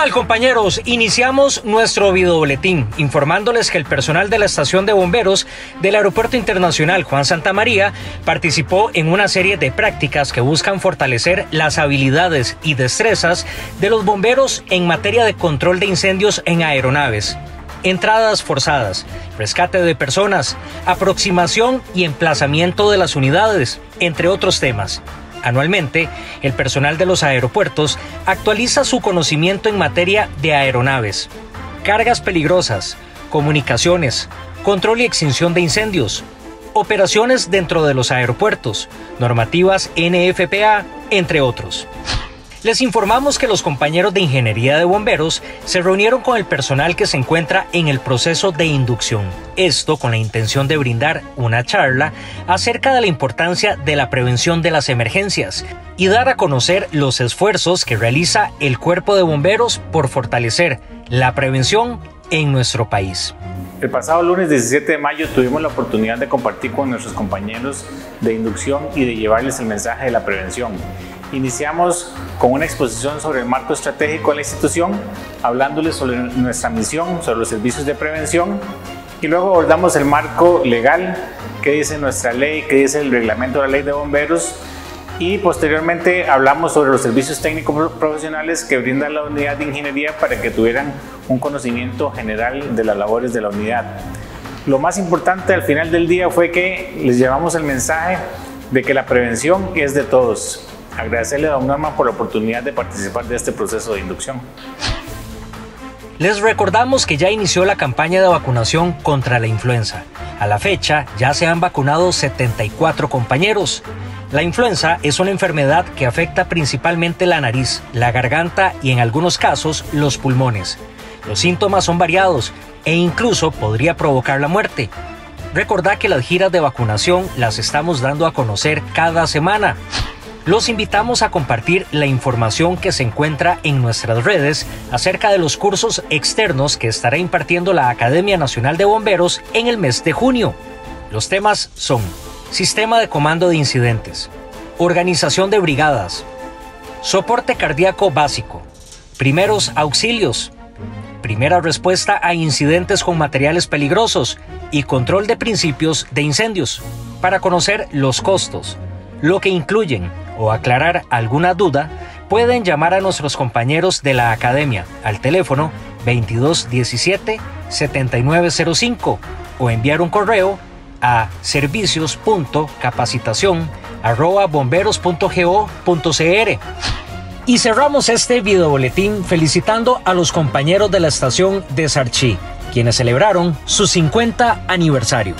tal compañeros? Iniciamos nuestro videoboletín informándoles que el personal de la estación de bomberos del Aeropuerto Internacional Juan Santa María participó en una serie de prácticas que buscan fortalecer las habilidades y destrezas de los bomberos en materia de control de incendios en aeronaves entradas forzadas, rescate de personas, aproximación y emplazamiento de las unidades, entre otros temas. Anualmente, el personal de los aeropuertos actualiza su conocimiento en materia de aeronaves, cargas peligrosas, comunicaciones, control y extinción de incendios, operaciones dentro de los aeropuertos, normativas NFPA, entre otros. Les informamos que los compañeros de Ingeniería de Bomberos se reunieron con el personal que se encuentra en el proceso de inducción. Esto con la intención de brindar una charla acerca de la importancia de la prevención de las emergencias y dar a conocer los esfuerzos que realiza el Cuerpo de Bomberos por fortalecer la prevención en nuestro país. El pasado lunes 17 de mayo tuvimos la oportunidad de compartir con nuestros compañeros de inducción y de llevarles el mensaje de la prevención Iniciamos con una exposición sobre el marco estratégico de la institución, hablándoles sobre nuestra misión, sobre los servicios de prevención y luego abordamos el marco legal, qué dice nuestra ley, qué dice el reglamento de la ley de bomberos y posteriormente hablamos sobre los servicios técnicos profesionales que brinda la unidad de ingeniería para que tuvieran un conocimiento general de las labores de la unidad. Lo más importante al final del día fue que les llevamos el mensaje de que la prevención es de todos, Agradecerle a Don Norman por la oportunidad de participar de este proceso de inducción. Les recordamos que ya inició la campaña de vacunación contra la influenza. A la fecha ya se han vacunado 74 compañeros. La influenza es una enfermedad que afecta principalmente la nariz, la garganta y en algunos casos los pulmones. Los síntomas son variados e incluso podría provocar la muerte. Recordad que las giras de vacunación las estamos dando a conocer cada semana. Los invitamos a compartir la información que se encuentra en nuestras redes acerca de los cursos externos que estará impartiendo la Academia Nacional de Bomberos en el mes de junio. Los temas son Sistema de Comando de Incidentes, Organización de Brigadas, Soporte Cardíaco Básico, Primeros Auxilios, Primera Respuesta a Incidentes con Materiales Peligrosos y Control de Principios de Incendios, para conocer los costos, lo que incluyen o aclarar alguna duda, pueden llamar a nuestros compañeros de la academia al teléfono 2217 7905 o enviar un correo a servicios.capacitación@bomberos.go.cr. Y cerramos este videoboletín felicitando a los compañeros de la estación de Sarchi, quienes celebraron su 50 aniversario.